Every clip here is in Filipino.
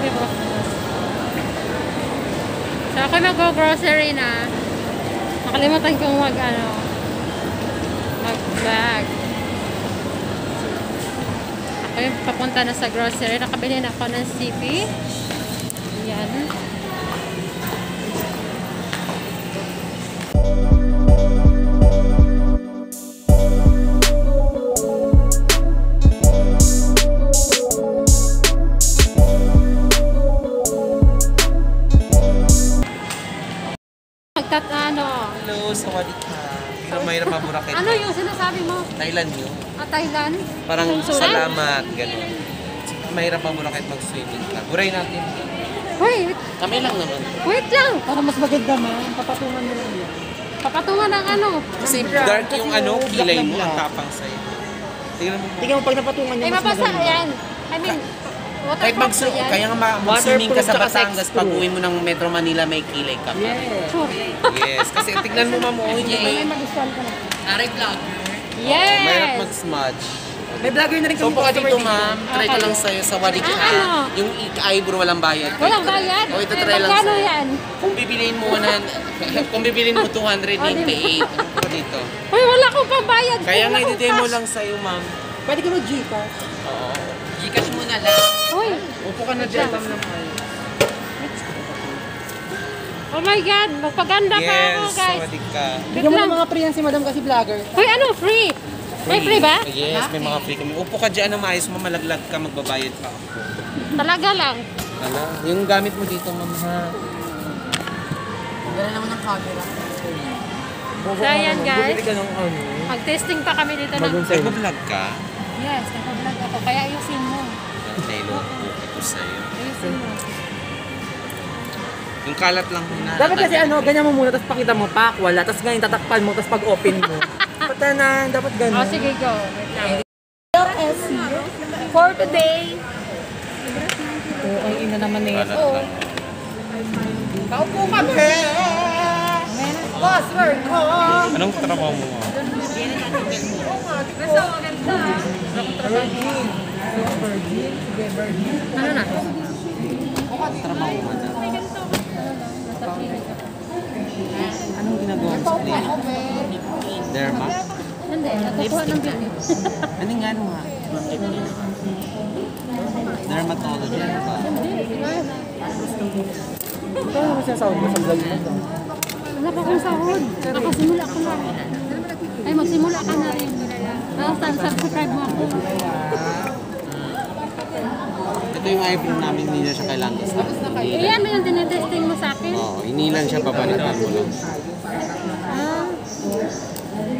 Grabe po. So ako mag-grocery na. Nakalimutan kong mag ano mag-bag. Ako yung papunta na sa grocery. Nakabili na ako ng CP. Thailand yun. Ah, Thailand? Parang Surat? salamat, gano'n. Mahirap maburakit mag-swimming ka. Buray natin. Wait, Kami lang naman. wait lang. Para mas maganda man, papatungan mo lang yan. Papatungan ng ano. Kasi dark Kasi yung ano, kilay mo, ang tapang sa'yo. Tingnan mo. Tingnan mo pag napatungan niya, Ay, mas mabasa maganda. yan. I mean, Kahit mag yan? kaya nga ma- mag-swimming ka sa Batangas, pag uwi mo ng Metro Manila, may kilay ka pa. Yeah. Sure. Yes, kasi tignan mo ma'am, oh, hindi May may... magustuhan ka na. Yes! Mahirap mag-smudge. May vlogger na rin So, kami po ka customer dito, ma'am. Try ko lang sa'yo sa Wadi Ah, ka. ano? Yung eyebrow walang bayad. Walang bayad. O, ito try lang sa'yo. yan? Kung bibiliin mo na, kung bibiliin mo 288 ako dito. Uy, wala akong pambayad. Kaya nga i-demo lang sa'yo, ma'am. Pwede ka mag-Gcash. Oo. Gcash muna lang. Uy, Upo ka na dyan, ma'am naman. Oh my God. Magpaganda pa ako, Yes, guys. sawadik ka. Bigyan mo ng mga pre yan si madam kasi vlogger. Uy, ano? Free? May free ba? Yes, may mga free kami. Upo ka dyan na maayos mo, malaglag ka, magbabayad pa ako. Talaga lang. Ano? Yung gamit mo dito, ma'am, ha? Gala naman ng camera. So, ayan, guys. Ano. Mag-testing pa kami dito ng... Nagbablog ka? Yes, nag-vlog ako. Kaya ayusin mo. Nailoko ko sa'yo. Ayusin mo. Yung kalat lang muna. Dapat kasi ano, ganyan mo muna, tapos pakita mo, pak, wala, tapos ganyan tatakpan mo, tapos pag open mo. Patanan, dapat Oh, ganun. sige, go. Wait lang. For today. Oo, ang ina naman eh. Kalat lang. Paupo kami! Boss, work ko! Anong trabaho mo? ma'am? Virgin. Virgin. Sige, virgin. Ano na? Trabaho mo na. Anong ginagawa mo sa clinic? Derma? Hindi, natutuwa ng beauty. Ano nga ano nga? Dermatology ano ba? Ito naman siya sound mo sa vlog mo. to. Wala pa akong sahod. Nakasimula ko na. Ay, magsimula ka na rin. Ah, subscribe mo ako. Ito yung eyebrow namin, hindi na siya kailangan sa Eh, yan ba yung tinetesting mo sa akin? Oo, inilan siya, babalitan mo lang. Ah,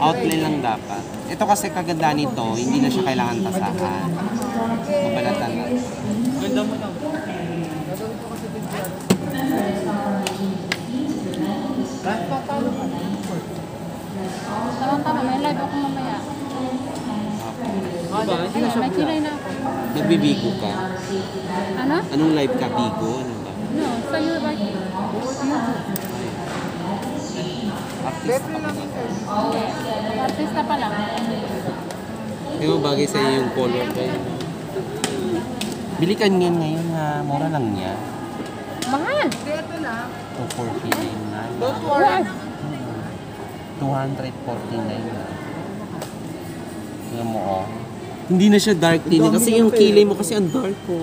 Outline lang dapat. Ito kasi kaganda nito, hindi na siya kailangan tasahan. Babalatan lang. Ganda mo lang. tama-tama. May live ako mamaya. Ayan, may kilay na ako. Nagbibigo ka? Ano? Anong live ka? Bigo? Ano ba? No, sa YouTube. Artist ka ba? Artista pa lang. Di ba bagay sa iyo yung color ko yun? Bili ka niyan ngayon ha, mura lang niya. Mahal. 249 na. Wow. 249 na. Tingnan mo oh. Hindi na siya dark tini kasi yung kilay mo kasi ang dark ko.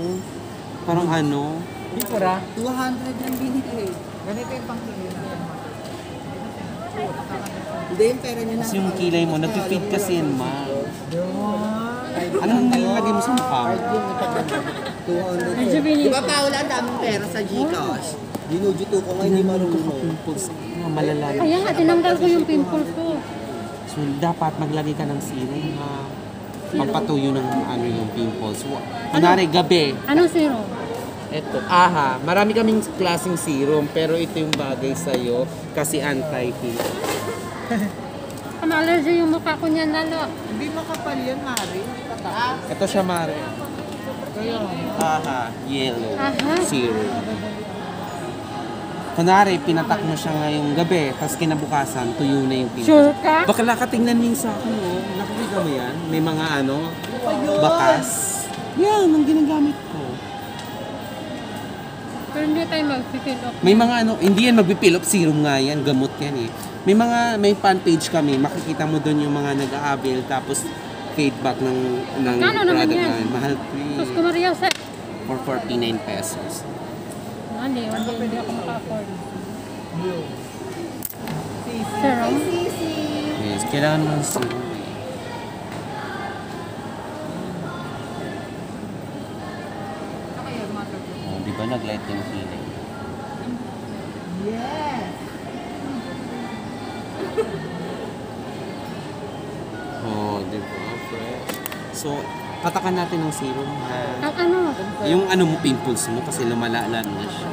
Parang ano. Di pura? 200 lang binili. Ganito yung pangkili natin. Hindi yung pera niya na. Kasi yung kilay mo, nagpipid kasi yan ma. Anong nilalagay mo sa mukha mo? 200. Medyo binili. Di ba Paula, ang daming pera sa Gcash? Dinujuto ko nga, hindi marunong. Pimples. Mga malala. Kaya nga, tinanggal ko yung pimples ko. So, dapat maglagay ka ng serum ha. Pampatuyo ng ano yung pimples. Wa- Kunwari, gabi. Anong serum? Eto, aha, marami kaming klaseng serum, pero ito yung bagay sa'yo kasi anti-heat. Ano allergy yung mukha ko niyan lalo. Hindi makapal yan, Mari. Pataas. Ito siya, Mare. Aha, yellow. Aha. Serum. Kunwari, pinatak mo siya ngayong gabi, tapos kinabukasan, tuyo na yung pimples. Sure ka? Bakla ka tingnan mo yung sa akin, oh. Kita mo yan? May mga ano, bakas. Yan, ang ginagamit ko. Pero hindi tayo mag-fill up. May mga ano, hindi yan magpipil up, serum nga yan, gamot yan eh. May mga, may fan page kami, makikita mo doon yung mga nag-aabil, tapos feedback ng, ng Kano naman product yan? namin. Mahal ko Sus eh. ko Maria sa... For 49 pesos. Hindi, hindi, hindi ako maka-afford. Serum? Yes, kailangan mo ng serum nag-light yung feeling? Oh, di ba? Fresh. So, patakan natin ng serum ha. Ang ano? Yung ano mo, pimples mo kasi lumalalan na siya.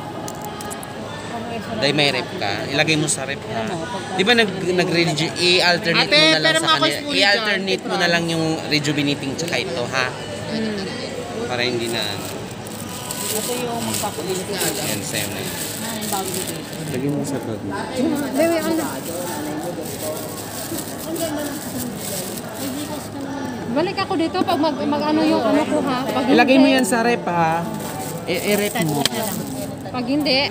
Dahil may rep ka, ilagay mo sa rep ha. Di ba nag, nag i-alternate Ate, mo na lang sa kanila. I-alternate mo na lang yung rejuvenating tsaka ito ha. Para hindi na, Ito yung magpapalit ka. yan, same na. Ang bago dito. Lagyan mo sa bag mo. Baby, ano? Balik ako dito pag mag, mag ano yung ano ko ha. Pag Ilagay mo yan sa rep ha. I- I-rep mo. Pag hindi.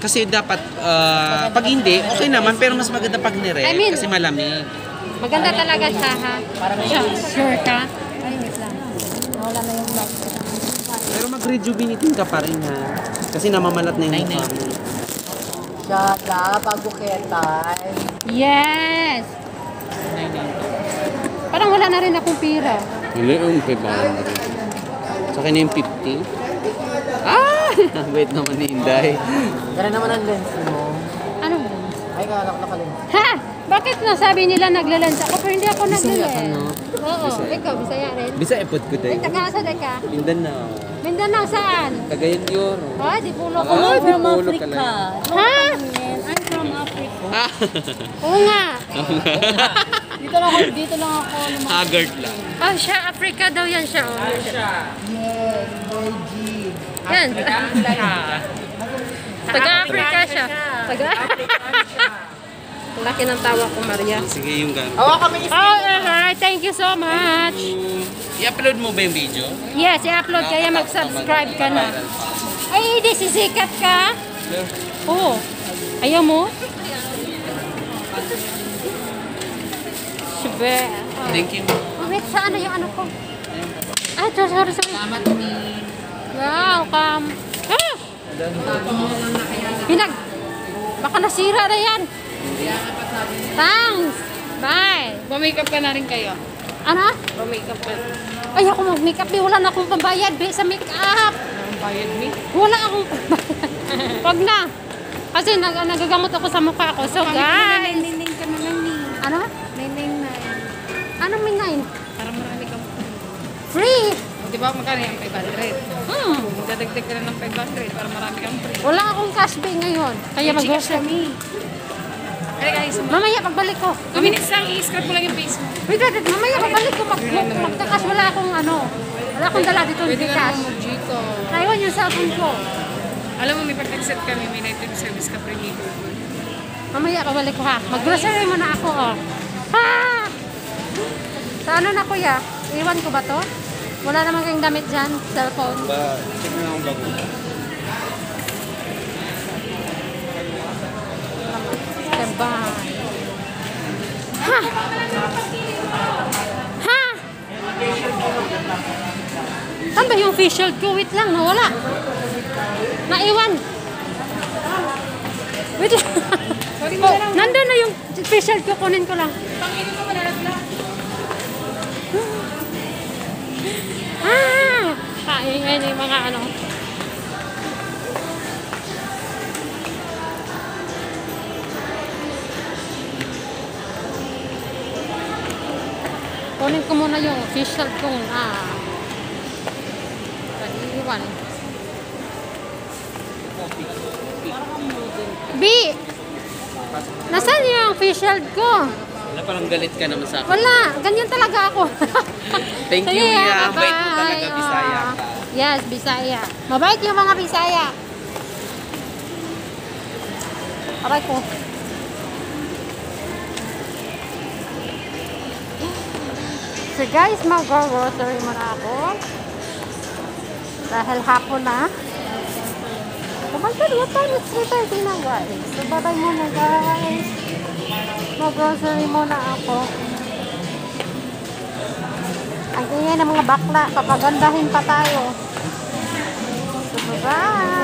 Kasi dapat, ah, pag hindi, okay naman, pero mas maganda pag nire I mean- kasi malamig. Maganda talaga siya ha. Sure, sure ka? Ay, wait lang. Nawala na yung vlog. Mag-rejuvenating ka pa rin ha. Kasi namamalat na yung mukha mo. Shada, pagbuketan. Yes! Parang wala na rin akong pira. Hindi, yung 500. Sa akin na yung 50. Ah! Wait naman ni Inday. Ganun naman ang lens mo. Ano? Ay, kalak na kalens. Ha? Bakit nasabi nila naglalens ako pero hindi ako Bisaya ka, naglalens? no? Oo, Bisaya. ikaw, Bisaya rin. Bisa ipod ko Ay, tayo. taga sa ka? Mindanao. Mindanao saan? Kagayan yun. Ah, di pulo ko. Ah, from Africa. lang. Ha? I'm from Africa. Ah! Oo nga. Dito lang ako, dito lang ako. Haggard lang. Oh, siya, Africa daw yan siya. Oh. Yes, virgin. Yan. Taga-Africa siya. Taga Laki ng tawa ko, Maria. Sige yung gamit. Awa kami is... Oh, alright. Thank you so much. I-upload mo ba yung video? Yes, i-upload kaya mag-subscribe ka na. Ay, di sisikat ka? Oo. Ayaw mo? Sibe. Thank you. Oh, wait, saan na yung ano ko? Ay, sorry, sorry, sorry. Salamat, Welcome. Ah! Pinag... Baka nasira na yan. Thanks. Bye. Bumakeup ka na rin kayo. Ano? Bumakeup ka. Ay, ako mag-makeup. Wala na akong pambayad. Be, sa makeup. Bayad ni. Wala akong pambayad. Wag na. Kasi nag nagagamot ako sa mukha ko. So, guys. Naining ka na lang ni. Ano? Naining na. Anong midnight? Para marami kang... Free. Di ba magkano yung 500? Hmm. Magdadagdag ka na ng 500 para marami kang free. Wala akong cash pay ngayon. Kaya mag kami. Kaya guys, Mamaya, pagbalik ko. 2 minutes lang, i-scrap mo lang yung face mo. Wait, wait, wait. Mamaya, pagbalik ko. Mag, mag, magkakas. Wala akong ano. Wala akong dala dito. Pwede Hindi ka cash. naman mag-Gco. Naiwan yung cellphone ko. Alam mo, may pag-accept kami, may nighttime service ka free dito. Mamaya, pabalik ko ha. Mag-grocery muna ako, oh. Ha! Sa ano na, kuya? Iwan ko ba to? Wala naman kayong damit dyan. Cellphone. Ba, check mo lang ang bag Goodbye. Ha! Ha! Saan ba yung face shield ko? Wait lang, nawala. Naiwan. Wait lang. oh, nandun na yung face shield ko. Kunin ko lang. Ah! Kaingay yung mga ano. Muna yung official kong ah. Pag-iwan. B! Nasaan yung official ko? Wala parang galit ka naman sa akin. Wala. Ganyan talaga ako. Thank you, Sige, Mia. Bait mo bye-bye. talaga, Bisaya Ah, ka. Yes, Bisaya. Mabait yung mga Bisaya. Aray ko. So guys, mag-grocery muna ako. Dahil hapon na. Kumantan, what time is 3.30 na guys. So bye muna guys. Mag-grocery muna ako. Ang ingay ng mga bakla. Papagandahin pa tayo. So bye-bye.